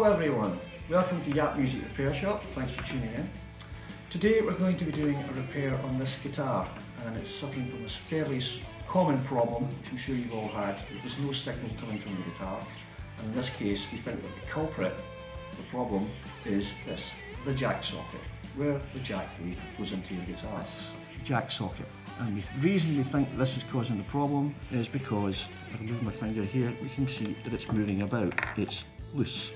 Hello everyone, welcome to Yap Music Repair Shop, thanks for tuning in. Today we're going to be doing a repair on this guitar and it's suffering from this fairly common problem which I'm sure you've all had. There's no signal coming from the guitar and in this case we think that the culprit, the problem, is this, the jack socket, where the jack lead goes into your guitar. Jack socket. And the reason we think this is causing the problem is because, if I move my finger here, we can see that it's moving about. It's loose.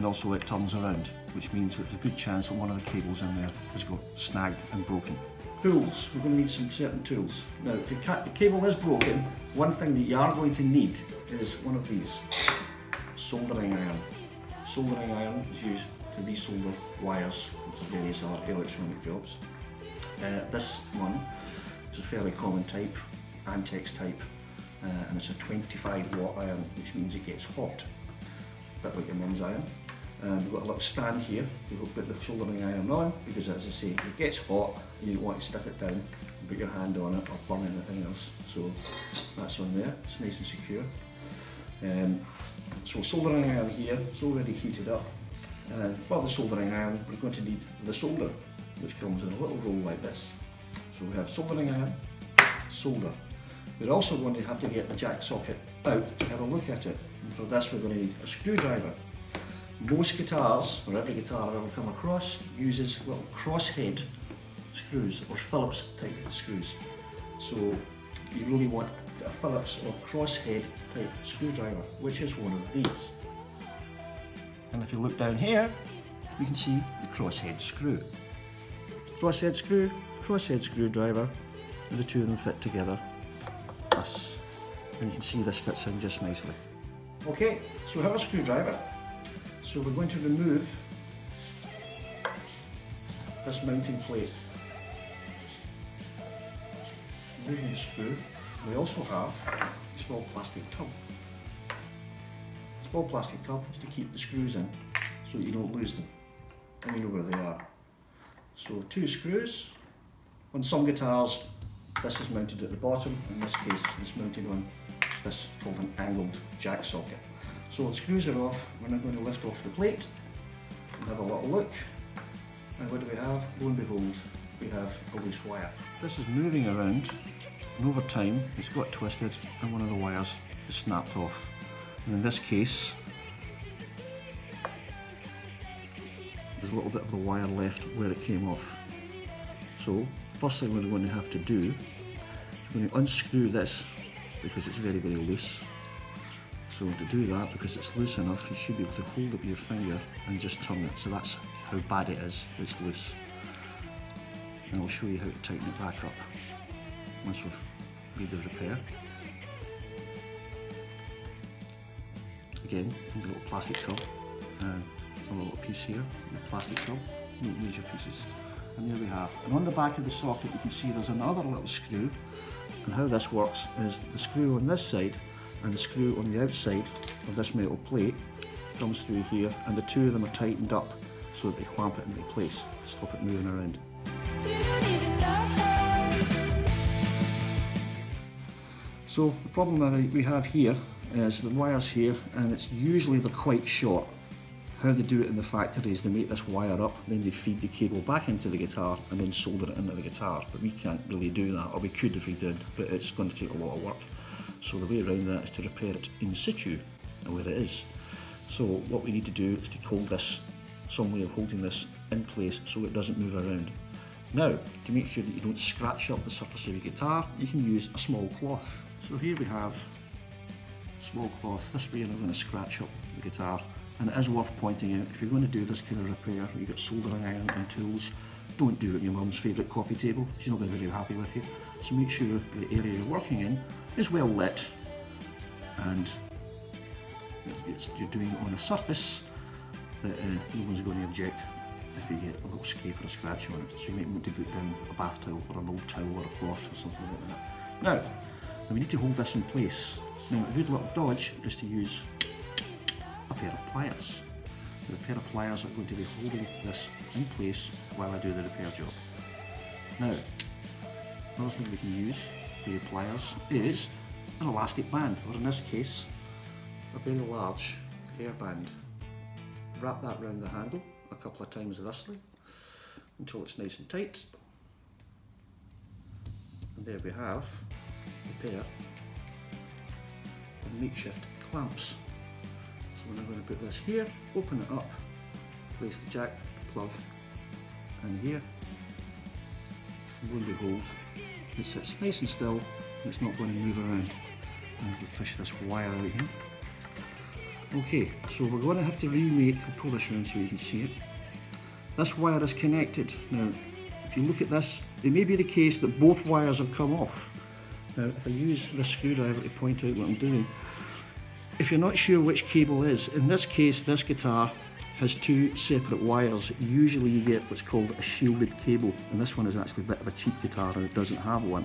And also it turns around, which means that there's a good chance that one of the cables in there has got snagged and broken. Tools, we're going to need some certain tools. Now, if the cable is broken, one thing that you are going to need is one of these, soldering iron. Soldering iron is used to resolder wires for various other electronic jobs. Uh, this one is a fairly common type, Antex type, uh, and it's a 25 watt iron, which means it gets hot, a bit like your mum's iron. And we've got a little stand here to put the soldering iron on, because as I say, it gets hot, you want to stick it down and put your hand on it or burn anything else. So that's on there, it's nice and secure. Um, so soldering iron here, it's already heated up. And for the soldering iron, we're going to need the solder which comes in a little roll like this. So we have soldering iron, solder. We're also going to have to get the jack socket out to have a look at it. And for this we're going to need a screwdriver. Most guitars, or every guitar I've ever come across, uses little crosshead screws or Phillips type screws. So you really want a Phillips or crosshead type screwdriver, which is one of these. And if you look down here, you can see the crosshead screw crosshead screw, crosshead screwdriver, and the two of them fit together. And you can see this fits in just nicely. Okay, so we have a screwdriver. So we're going to remove this mounting plate. Removing the screw, we also have a small plastic tub. A small plastic tub is to keep the screws in so you don't lose them and you know where they are. So two screws. On some guitars, this is mounted at the bottom. In this case, it's mounted on this called an angled jack socket. So the screws are off. We're now going to lift off the plate and have a little look. And what do we have? Lo and behold, we have a loose wire. This is moving around and over time it's got twisted and one of the wires is snapped off. And in this case, there's a little bit of the wire left where it came off. So first thing we're going to have to do is we're going to unscrew this because it's very very loose. So to do that, because it's loose enough, you should be able to hold up your finger and just turn it. So that's how bad it is, it's loose. And I'll show you how to tighten it back up once we've made the repair. Again, a little plastic tub. And uh, a little piece here, a plastic tub, major pieces. And there we have. And on the back of the socket you can see there's another little screw. And how this works is the screw on this side and the screw on the outside of this metal plate comes through here and the two of them are tightened up so that they clamp it into place to stop it moving around. So the problem that we have here is the wires here and it's usually they're quite short how they do it in the factory is they make this wire up, then they feed the cable back into the guitar and then solder it into the guitar. But we can't really do that, or we could if we did, but it's going to take a lot of work. So the way around that is to repair it in situ, where it is. So what we need to do is to hold this, some way of holding this in place so it doesn't move around. Now, to make sure that you don't scratch up the surface of your guitar, you can use a small cloth. So here we have a small cloth. This way not going to scratch up the guitar and it is worth pointing out, if you're going to do this kind of repair, you've got soldering iron and tools, don't do it on your mum's favourite coffee table. She's not going to be very happy with you. So make sure the area you're working in is well lit and you're doing it on a surface that uh, no one's going to object if you get a little scrape or a scratch on it. So you might want to put down a bath towel or an old towel or a cloth or something like that. Now, now we need to hold this in place. Now a good little dodge is to use a pair of pliers. The pair of pliers are going to be holding this in place while I do the repair job. Now, another thing we can use for your pliers is an elastic band, or in this case, a very large hairband. Wrap that around the handle a couple of times thusly until it's nice and tight. And there we have a pair of makeshift clamps. So we're now going to put this here, open it up, place the jack plug in here, and it sits nice and still and it's not going to move around. I'm going to fish this wire out here. Okay, so we're going to have to remake, I'll pull this around so you can see it. This wire is connected. Now, if you look at this, it may be the case that both wires have come off. Now, if I use the screwdriver to point out what I'm doing, if you're not sure which cable is, in this case, this guitar has two separate wires. Usually you get what's called a shielded cable, and this one is actually a bit of a cheap guitar and it doesn't have one.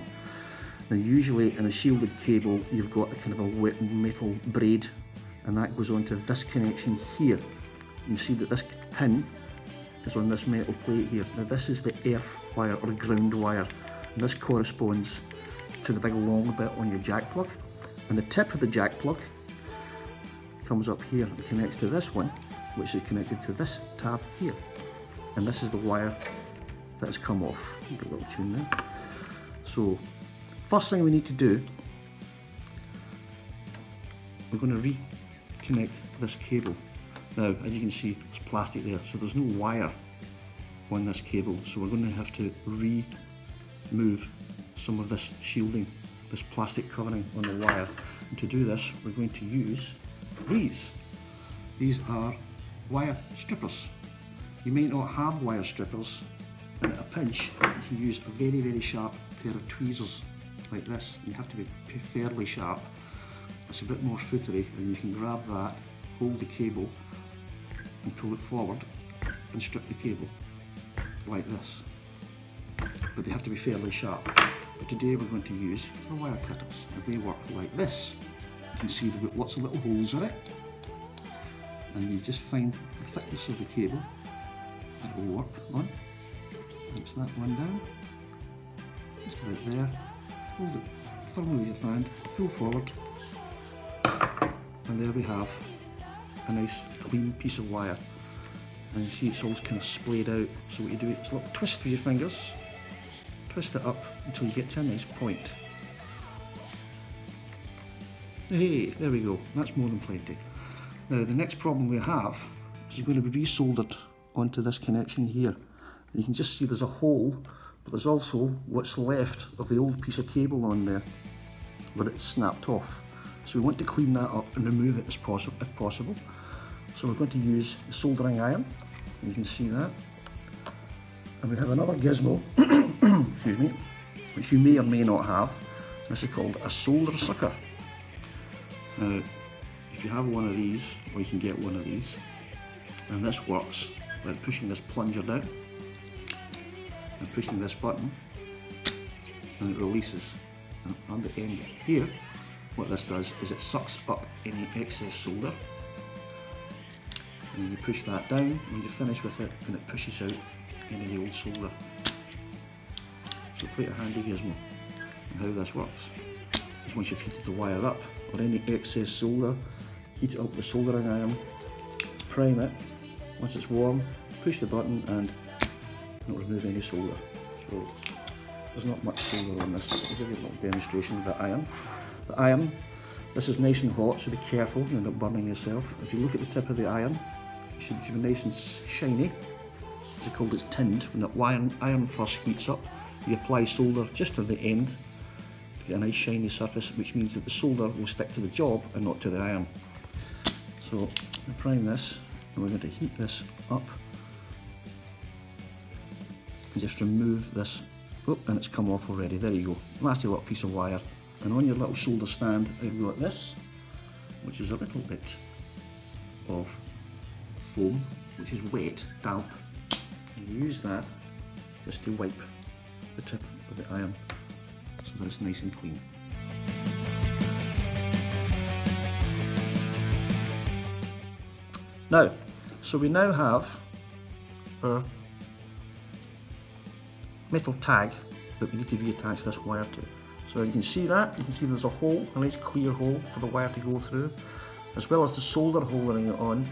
Now usually in a shielded cable, you've got a kind of a wet metal braid, and that goes onto this connection here. You see that this pin is on this metal plate here. Now this is the earth wire or ground wire, and this corresponds to the big long bit on your jack plug. And the tip of the jack plug comes up here and connects to this one, which is connected to this tab here. And this is the wire that has come off. Get a little tune there. So, first thing we need to do, we're going to reconnect this cable. Now, as you can see, it's plastic there, so there's no wire on this cable. So we're going to have to remove some of this shielding, this plastic covering on the wire. And to do this, we're going to use these. These are wire strippers. You may not have wire strippers, and at a pinch, you can use a very, very sharp pair of tweezers like this. You have to be fairly sharp. It's a bit more footery, and you can grab that, hold the cable, and pull it forward, and strip the cable like this. But they have to be fairly sharp. But today we're going to use the wire cutters, and they work like this. You can see they've got lots of little holes in it, and you just find the thickness of the cable that will work on. Fix that one down, just about there. Hold it firmly with your hand, pull forward, and there we have a nice clean piece of wire. And you see it's all kind of splayed out. So what you do is a twist with your fingers, twist it up until you get to a nice point. Hey, there we go, that's more than plenty. Now the next problem we have is you're going to be resoldered onto this connection here. You can just see there's a hole, but there's also what's left of the old piece of cable on there, but it's snapped off. So we want to clean that up and remove it as possible, if possible. So we're going to use the soldering iron, you can see that. And we have another gizmo, excuse me, which you may or may not have. This is called a solder sucker. Now, if you have one of these, or you can get one of these, and this works. By pushing this plunger down and pushing this button and it releases. And on the end here what this does is it sucks up any excess solder and you push that down and you finish with it and it pushes out any of the old solder so quite a handy gizmo and how this works. Is once you've heated the wire up or any excess solder heat it up with the soldering iron prime it once it's warm push the button and not remove any solder. So there's not much solder on this. I'll give you a little demonstration of the iron. The iron, this is nice and hot, so be careful, you end up burning yourself. If you look at the tip of the iron, it should be nice and shiny. It's called it's tinned. When the iron first heats up, you apply solder just to the end to get a nice shiny surface, which means that the solder will stick to the job and not to the iron. So we prime this, and we're going to heat this up. And just remove this. Oh, and it's come off already. There you go. Nasty little piece of wire. And on your little shoulder stand I've got this which is a little bit of foam which is wet, damp. And use that just to wipe the tip of the iron so that it's nice and clean now so we now have our metal tag that we need to reattach this wire to. So you can see that, you can see there's a hole, a nice clear hole for the wire to go through. as well as the solder holding it on,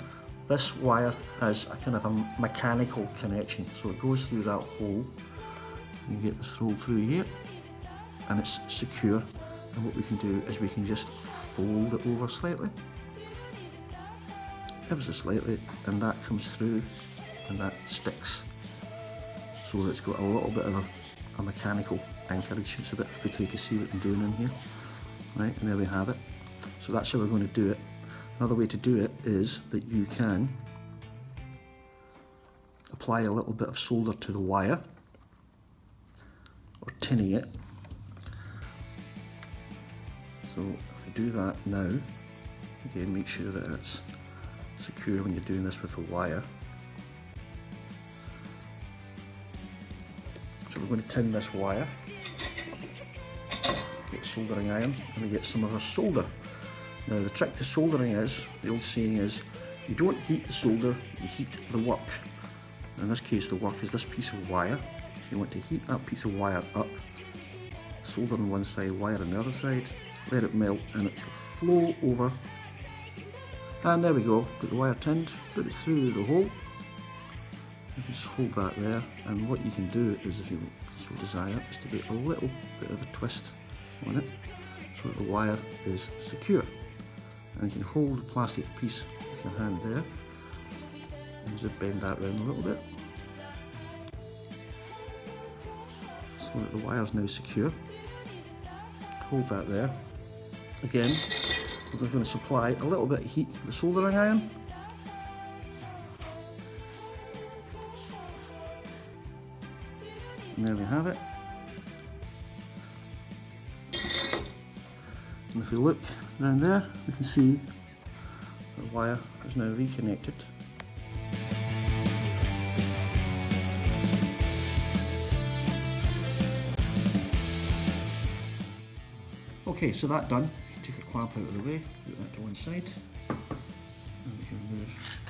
this wire has a kind of a mechanical connection. So it goes through that hole. You get this hole through here and it's secure. And what we can do is we can just fold it over slightly. Slightly and that comes through and that sticks. So it's got a little bit of a, a mechanical anchorage. It's a bit footy to see what I'm doing in here. Right, and there we have it. So that's how we're going to do it. Another way to do it is that you can apply a little bit of solder to the wire or tinny it. So if we do that now, again make sure that it's secure when you're doing this with a wire. So we're going to tin this wire, get soldering iron, and we get some of our solder. Now the trick to soldering is, the old saying is, you don't heat the solder, you heat the work. In this case the work is this piece of wire. So you want to heat that piece of wire up, solder on one side, wire on the other side, let it melt and it will flow over. And there we go, got the wire tinned, put it through the hole. You just hold that there. And what you can do is if you so desire is to get a little bit of a twist on it so that the wire is secure. And you can hold the plastic piece with your hand there. And just bend that around a little bit. So that the wire is now secure. Hold that there. Again we're going to supply a little bit of heat to the soldering iron and there we have it And if we look around there, we can see the wire is now reconnected. Okay, so that done. Take a clamp out of the way, put that to one side. And we can move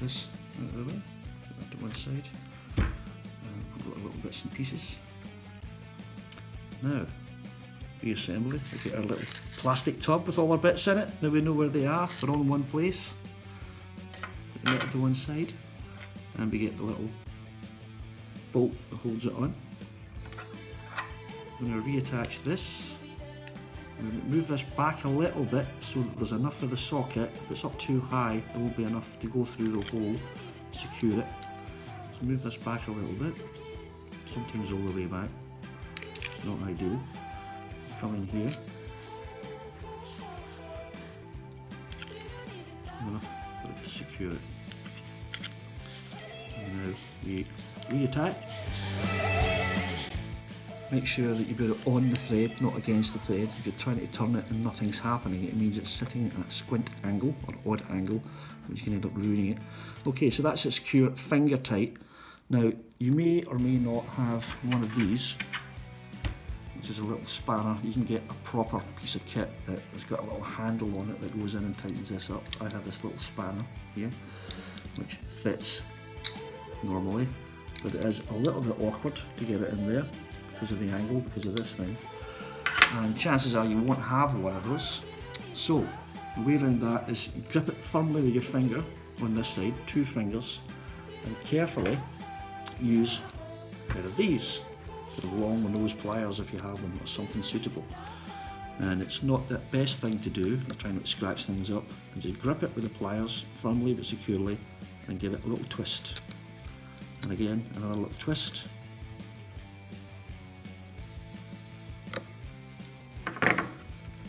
this out of the way, put that to one side. And put a little bits and pieces. Now, reassembly. We get our little plastic tub with all our bits in it. Now we know where they are. They're all in one place. Put it to one side. And we get the little bolt that holds it on. I'm going to reattach this. Move this back a little bit so that there's enough of the socket. If it's up too high, there won't be enough to go through the hole, secure it. So move this back a little bit. Sometimes all the way back. It's not ideal come in here. Enough for it to secure it. And now we reattach. Make sure that you put it on the thread, not against the thread. If you're trying to turn it and nothing's happening, it means it's sitting at a squint angle or odd angle, which can end up ruining it. Okay, so that's it secure, finger tight. Now, you may or may not have one of these which is a little spanner. You can get a proper piece of kit that has got a little handle on it that goes in and tightens this up. I have this little spanner here, which fits normally, but it is a little bit awkward to get it in there because of the angle, because of this thing. And chances are you won't have one of those. So, the way around that is grip it firmly with your finger on this side, two fingers, and carefully use a pair of these long nose pliers if you have them or something suitable. And it's not the best thing to do, I'm trying not to scratch things up, and just grip it with the pliers firmly but securely and give it a little twist. And again, another little twist.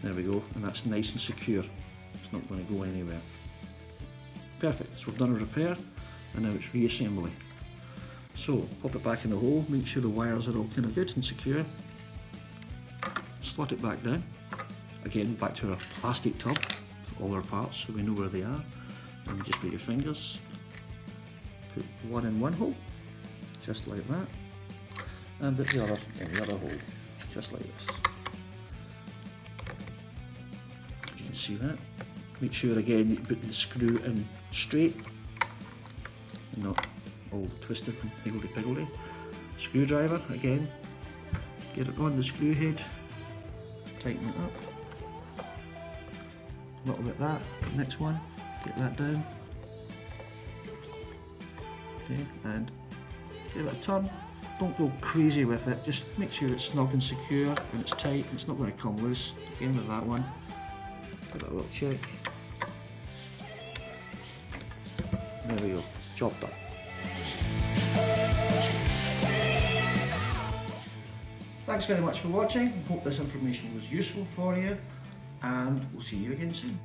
There we go, and that's nice and secure. It's not going to go anywhere. Perfect, so we've done a repair, and now it's reassembly. So pop it back in the hole, make sure the wires are all kind of good and secure. Slot it back down. Again, back to our plastic tub with all our parts so we know where they are. And just with your fingers, put one in one hole, just like that. And put the other in the other hole, just like this. See that. Make sure again that you put the screw in straight, not all twisted and higgledy-piggledy. Screwdriver again, get it on the screw head, tighten it up. a little bit that. Next one, get that down. Okay, and give it a turn. Don't go crazy with it, just make sure it's snug and secure and it's tight and it's not going to come loose. Again with that one, a little check. There we go, job done. Thanks very much for watching. Hope this information was useful for you and we'll see you again soon.